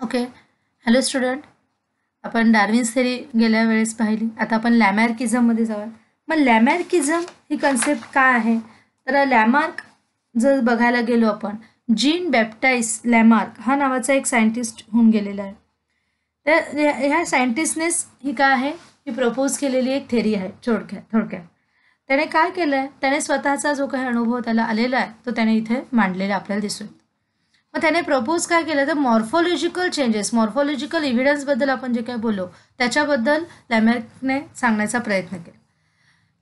Okay. Hello student आपण Darwin's theory गेल्या वेळेस पाहिली. आता आपण लॅमॅर्किझममध्ये जाऊया. मग लॅमॅर्किझम ही कन्सेप्ट काय आहे? तर लॅमार्क जर बघायला गेलो आपण जीन बॅप्टाईस लॅमार्क हा नावाचा एक सायंटिस्ट होऊन गेलेला आहे. तर ह्या ह्या सायंटिस्टनेच ही काय आहे? ही प्रपोज केलेली एक थेरी आहे थोडक्यात थोडक्यात. त्याने काय केलं आहे त्याने स्वतःचा जो काही अनुभव त्याला आलेला आहे तो त्याने इथे मांडलेला आपल्याला दिसून मग त्याने प्रपोज काय केलं? तर मॉर्फॉलॉजिकल चेंजेस मॉर्फॉलॉजिकल इव्हिडन्सबद्दल आपण जे काही बोललो त्याच्याबद्दल लॅमॅकने सांगण्याचा प्रयत्न केला.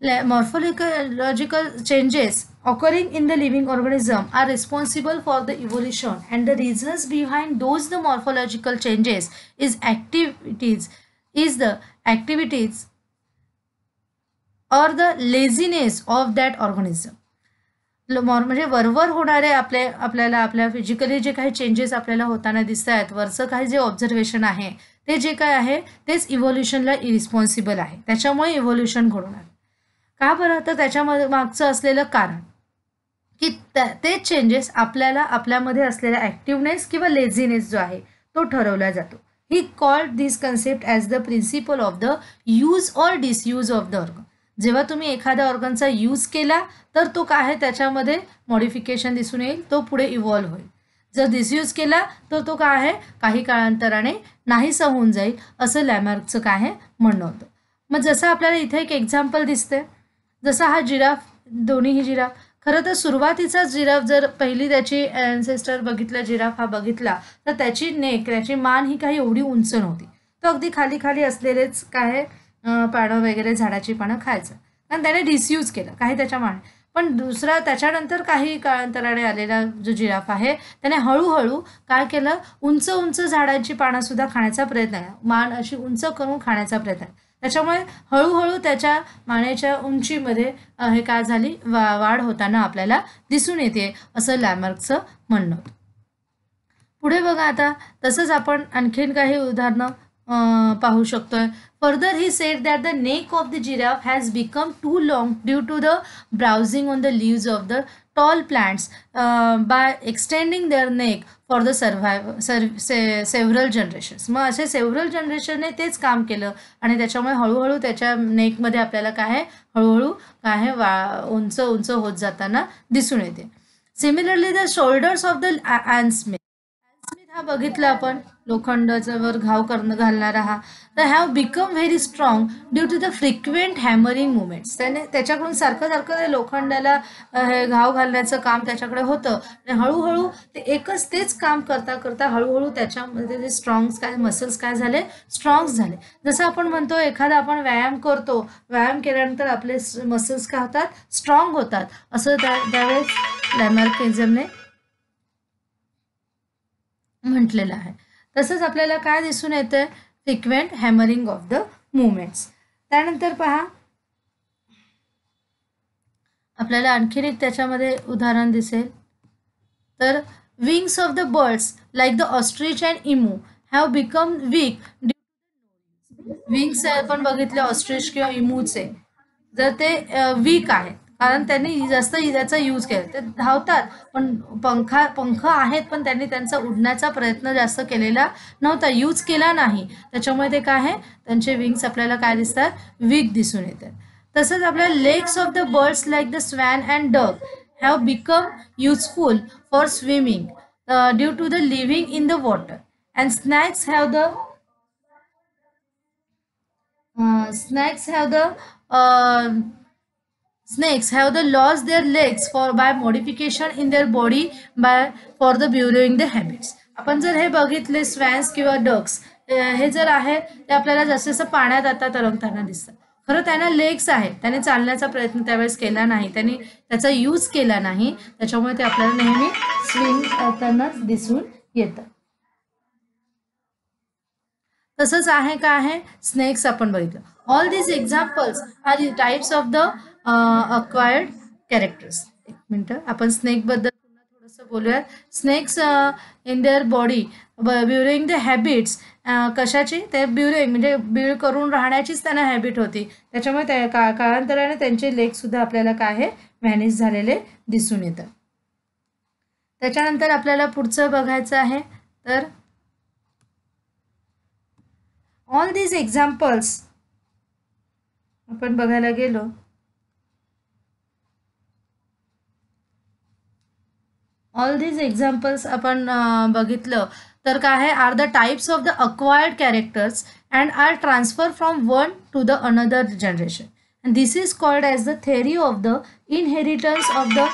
लॅ morphological changes occurring in the living organism are responsible for the evolution and the reasons behind those the morphological changes is activities is the activities or the laziness of that organism म्हणजे वरवर होणारे आपले आपल्याला आपल्या physically जे काही changes आपल्याला होताना दिसत आहेत वरचं काही जे ऑब्झर्वेशन आहे ते जे काय आहे तेच इव्होल्युशनला इरिस्पॉन्सिबल आहे. त्याच्यामुळे इव्होल्युशन घडून आलं. का बरं? तर त्याच्यामध्ये मागचं असलेलं कारण की त्या तेच चेंजेस आपल्याला आपल्यामध्ये असलेला ॲक्टिवनेस किंवा लेझीनेस जो आहे तो ठरवला जातो. He called this concept as the principle of the use or disuse of the organ जेव्हा तुम्ही एखाद्या ऑर्गनचा यूज केला तर तो काय आहे? त्याच्यामध्ये मॉडिफिकेशन दिसून येईल तो पुढे इव्हॉल्व्ह होईल. जर डिसयूज केला तर तो काय आहे? काही काळांतराने नाहीसा होऊन जाईल असं लॅमार्कचं काय आहे? म्हणणं होतं. मग जसं आपल्याला इथे एक एक्झाम्पल दिसते जसा हा जिराफ दोन्हीही जिराफ खरं तर सुरुवातीचा जिराफ जर पहिली त्याची अँसेस्टर बघितला जिराफ हा बघितला तर त्याची नेक त्याची मान ही काही एवढी उंच नव्हती. तो अगदी खाली खाली असलेलेच काय पानं वगैरे झाडाची पानं खायचं. कारण त्याने डिसयूज केलं काही त्याच्या मान पण दुसरा त्याच्यानंतर काही काळांतराने आलेला जो जिराफ आहे त्याने हळूहळू काय केलं उंच उंच झाडांची पानंसुद्धा खाण्याचा प्रयत्न आहे मान अशी उंच करून खाण्याचा प्रयत्न आहे त्याच्यामुळे हळूहळू त्याच्या मानेच्या उंचीमध्ये हे काय झाली वा वाढ होताना आपल्याला दिसून येते असं लॅमार्कचं म्हणणं पुढे बघा आता तसंच आपण आणखीन काही उदाहरणं पाहू शकतोय. Further he said that the neck of the giraffe has become too long due to the browsing on the leaves of the tall plants by extending their neck for the survive several generations मग असे several जनरेशनने तेच काम केलं आणि त्याच्यामुळे हळूहळू त्याच्या नेकमध्ये आपल्याला काय आहे? हळूहळू काय आहे? वा उंच उंच होत जाताना दिसून येते. Similarly the shoulders of the अँड्समे हा बघितला आपण. लोखंडाच्यावर घाव करणं घालणारा हा तर have become very strong due to the frequent hammering movements त्याने त्याच्याकडून सारखं सारखं ते लोखंडाला हे घाव घालण्याचं काम त्याच्याकडे होतं. आणि हळूहळू ते एकच तेच काम करता करता हळूहळू त्याच्यामध्ये जे स्ट्रॉंग्स काय मसल्स काय झाले स्ट्रॉंग्स झाले. जसं आपण म्हणतो एखादा आपण व्यायाम करतो व्यायाम केल्यानंतर आपले मसल्स काय होतात? स्ट्रॉंग होतात. असं त्या त्यावेळेस लॅमार्किझमने म्हटलेलं आहे. तसंच आपल्याला काय दिसून येतं frequent hammering of the movements त्यानंतर पहा. आपल्याला आणखीन एक त्याच्यामध्ये उदाहरण दिसेल. तर wings of the birds like the ostrich and emu have become weak due wings आपण बघितले ऑस्ट्रिच किंवा इमूचे जर ते वीक आहेत कारण त्यांनी जास्त त्याचा यूज केला. ते धावतात पण पंखा पंख आहेत पण त्यांनी त्यांचा उडण्याचा प्रयत्न जास्त केलेला नव्हता. यूज केला नाही. त्याच्यामुळे ते काय आहे? त्यांचे विंग्स आपल्याला काय दिसतात? वीक दिसून येतात. तसंच आपल्या legs of the birds like the swan and duck have become useful for swimming due to the living in the water and snakes have the snakes have the Snakes have the lost their legs for by modification in their body by for the burying the habits. आपण जर हे बघितले स्वॅन्स किंवा ducks हे जर आहे ते आपल्याला जसं जसं पाण्यात आता तरंगताना दिसतात. खरं त्यांना लेग्स आहेत. त्याने चालण्याचा प्रयत्न त्यावेळेस केला नाही. त्यांनी त्याचा यूज केला नाही. त्याच्यामुळे ते आपल्याला नेहमी स्विंग करतानाच दिसून येतं. तसंच आहे का आहे? स्नेक्स आपण बघितलं. All these examples are types of the acquired characters एक मिनटं. आपण स्नेकबद्दल पुन्हा थोडंसं बोलूयात. Snakes in their body burying the habits कशाची? ते ब्युरिंग म्हणजे ब्युर करून राहण्याचीच त्यांना हॅबिट होती. त्याच्यामुळे त्या का काळांतराने त्यांचे लेगसुद्धा आपल्याला काय आहे? मॅनेज झालेले दिसून येतात. त्याच्यानंतर आपल्याला पुढचं बघायचं आहे. तर ऑल दीज एक्झाम्पल्स आपण बघायला गेलो. ऑल दीज एक्झाम्पल्स आपण बघितलं. तर काय आहे? Are the types of the acquired characters and are transfer from one to the another generation and this is called as the theory of the inheritance of the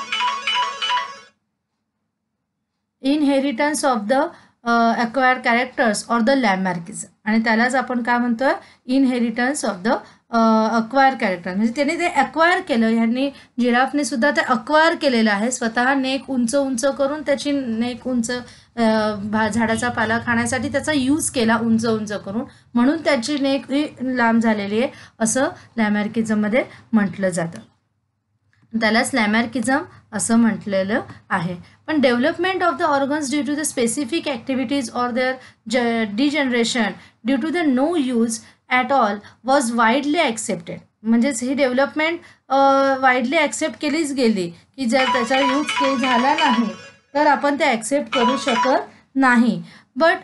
inheritance of the acquired characters or the Lamarckism आणि त्यालाच आपण काय म्हणतोय? Inheritance of the acquire character म्हणजे त्याने ते acquire केलं. ह्यांनी जिराफने सुद्धा ते अक्वायर केलेलं आहे. स्वतः नेक उंच उंच करून त्याची नेक उंच झाडाचा पाला खाण्यासाठी त्याचा यूज केला उंच उंच करून. म्हणून त्याची नेक ही लांब झालेली आहे असं लॅमॅर्किझममध्ये म्हटलं जातं. त्यालाच लॅमॅर्किझम असं म्हटलेलं आहे. पण development of the organs due to the specific activities or their ज degeneration due to the no use at all was widely accepted म्हणजेच ही डेव्हलपमेंट वाईडली ॲक्सेप्ट केलीच गेली की जर त्याचा यूज काही झाला नाही तर आपण ते ॲक्सेप्ट करू शकत नाही. But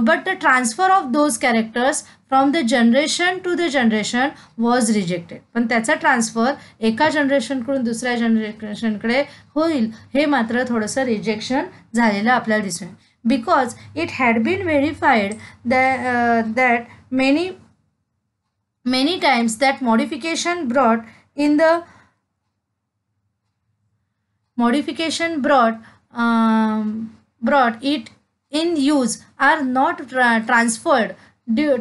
but the transfer of those characters from the generation to the generation was rejected पण त्याचा ट्रान्सफर एका जनरेशनकडून दुसऱ्या जनरेशनकडे होईल हे मात्र थोडंसं रिजेक्शन झालेलं आपल्याला दिसून because it had been verified that that many many times that modification brought in the modification brought um, brought it in use are not tra transferred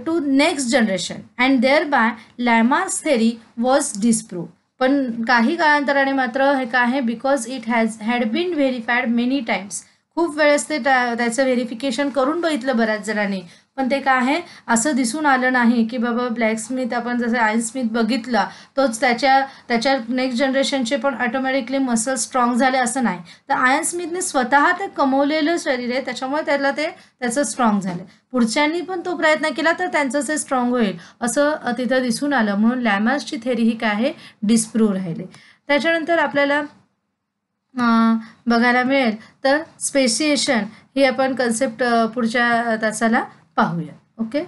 to next generation and thereby Lamarck's theory was disproved पण काही काळांतराने मात्र हे काय आहे because it has had been verified many times खूप वेळेस ते त्याचं व्हेरिफिकेशन करून बघितलं बऱ्याच जणांनी पण ते काय आहे? असं दिसून आलं नाही की बाबा ब्लॅक स्मिथ आपण जसं आयन स्मिथ बघितला तोच त्याच्या त्याच्या नेक्स्ट जनरेशनचे पण ऑटोमॅटिकली मसल स्ट्रॉंग झाले असं नाही. तर आयन स्मिथने स्वतः ते कमवलेलं शरीर आहे त्याच्यामुळे त्याला ते त्याचं स्ट्रॉंग झालं. पुढच्यांनी पण तो प्रयत्न केला तर त्यांचं ते स्ट्रॉंग होईल असं तिथं दिसून आलं. म्हणून लॅमर्सची थेरी ही काय आहे? डिस्प्रूव्ह राहिली. त्याच्यानंतर आपल्याला बघायला मिळेल. तर स्पेसिएशन ही आपण कन्सेप्ट पुढच्या तासाला पाहूया. ओके